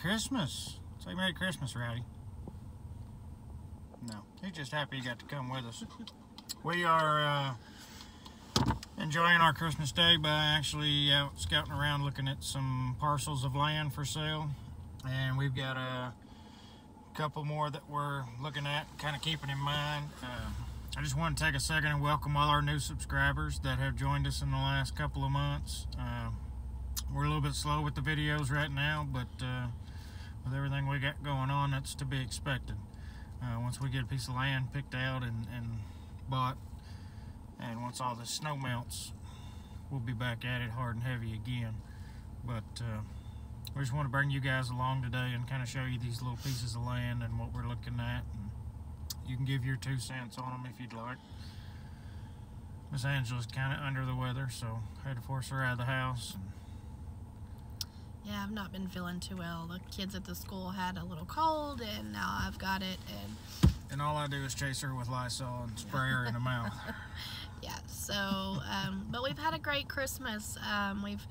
Christmas. Say Merry Christmas, Rowdy. No, he's just happy he got to come with us. We are uh, enjoying our Christmas day by actually out scouting around looking at some parcels of land for sale. And we've got a couple more that we're looking at, kind of keeping in mind. Uh, I just want to take a second and welcome all our new subscribers that have joined us in the last couple of months. Uh, we're a little bit slow with the videos right now, but uh, with everything we got going on, that's to be expected. Uh, once we get a piece of land picked out and, and bought, and once all the snow melts, we'll be back at it hard and heavy again. But uh, we just want to bring you guys along today and kind of show you these little pieces of land and what we're looking at. And you can give your two cents on them if you'd like. Miss Angela's kind of under the weather, so I had to force her out of the house. And Yeah, I've not been feeling too well. The kids at the school had a little cold, and now I've got it. And And all I do is chase her with Lysol and spray her in the mouth. yeah, so um, but we've had a great Christmas. Um, we've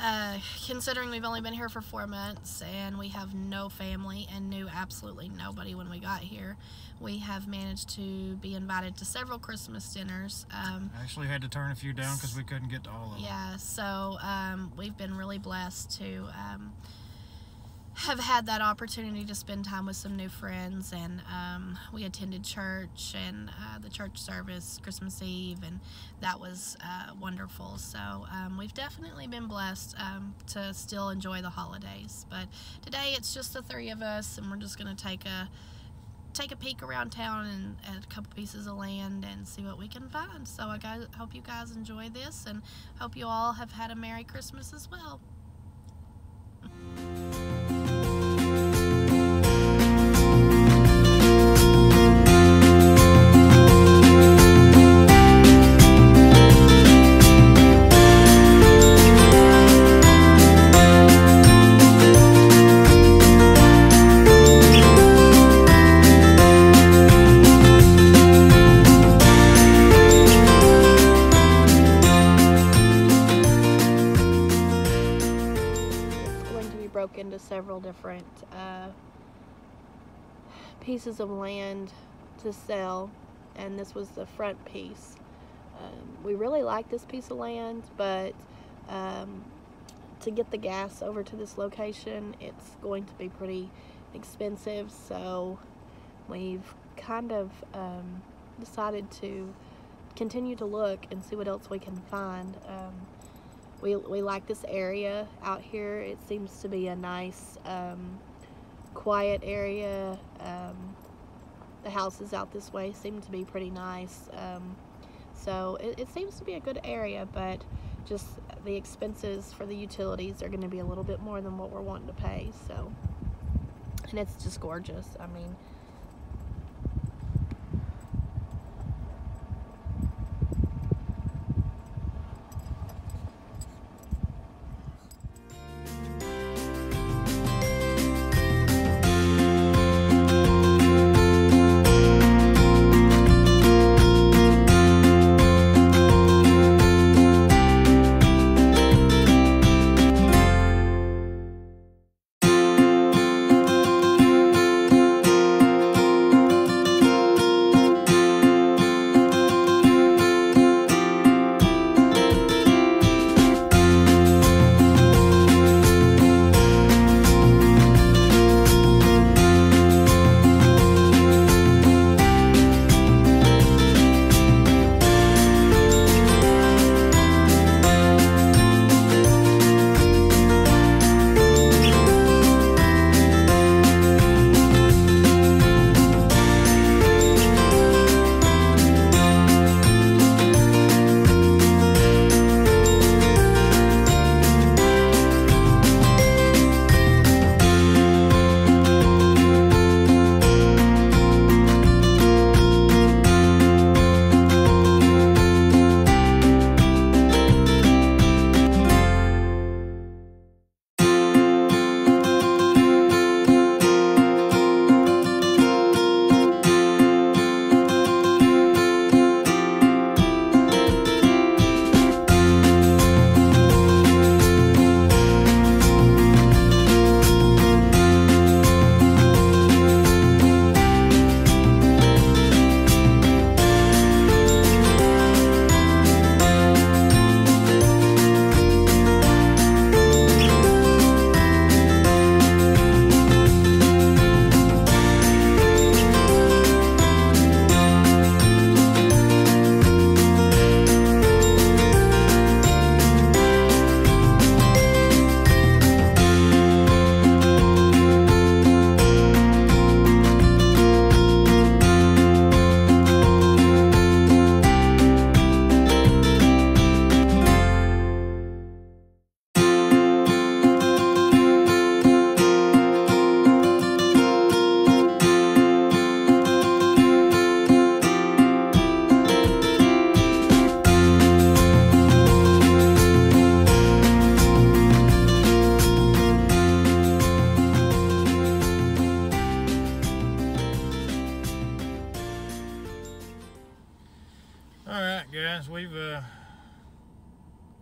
uh, considering we've only been here for four months and we have no family and knew absolutely nobody when we got here. We have managed to be invited to several Christmas dinners. Um, I actually had to turn a few down because we couldn't get to all of them. Yeah, so um, we've been really blessed to um, have had that opportunity to spend time with some new friends, and um, we attended church and uh, the church service Christmas Eve, and that was uh, wonderful. So um, we've definitely been blessed um, to still enjoy the holidays. But today it's just the three of us, and we're just going to take a take a peek around town and at a couple pieces of land and see what we can find. So I guys, hope you guys enjoy this and hope you all have had a Merry Christmas as well. Several different uh, pieces of land to sell, and this was the front piece. Um, we really like this piece of land, but um, to get the gas over to this location, it's going to be pretty expensive. So we've kind of um, decided to continue to look and see what else we can find. Um, we, we like this area out here. It seems to be a nice, um, quiet area. Um, the houses out this way seem to be pretty nice. Um, so it, it seems to be a good area, but just the expenses for the utilities are going to be a little bit more than what we're wanting to pay. So, and it's just gorgeous. I mean,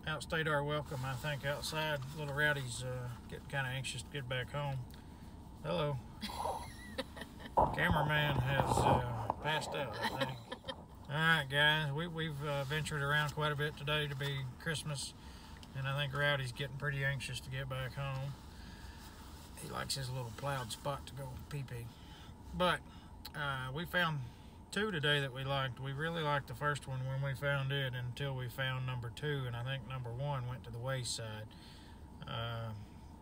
outstayed our welcome, I think, outside. Little Rowdy's uh, getting kind of anxious to get back home. Hello. Cameraman has uh, passed out, I think. All right, guys, we, we've uh, ventured around quite a bit today to be Christmas, and I think Rowdy's getting pretty anxious to get back home. He likes his little plowed spot to go pee-pee. But uh, we found two today that we liked. We really liked the first one when we found it until we found number two, and I think number one went to the wayside. Uh,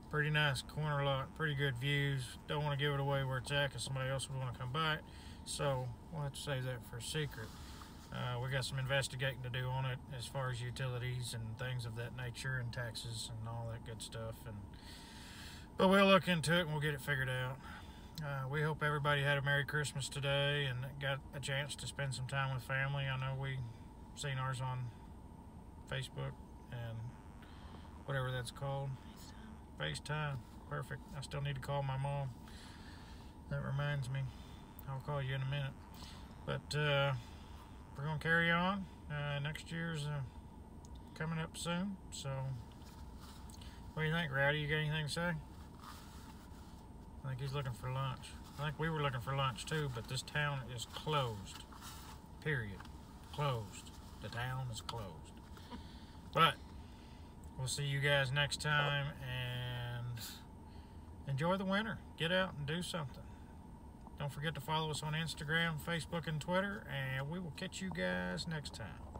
pretty nice corner lot, pretty good views. Don't want to give it away where it's at because somebody else would want to come by it. So we'll have to save that for a secret. Uh, we got some investigating to do on it as far as utilities and things of that nature and taxes and all that good stuff. And but we'll look into it and we'll get it figured out. Uh, we hope everybody had a Merry Christmas today and got a chance to spend some time with family. I know we seen ours on Facebook and whatever that's called. FaceTime. Perfect. I still need to call my mom. That reminds me. I'll call you in a minute. But uh, we're going to carry on. Uh, next year's uh, coming up soon. So, what do you think, Rowdy? You got anything to say? I think he's looking for lunch. I think we were looking for lunch too, but this town is closed. Period. Closed. The town is closed. But we'll see you guys next time and enjoy the winter. Get out and do something. Don't forget to follow us on Instagram, Facebook, and Twitter, and we will catch you guys next time.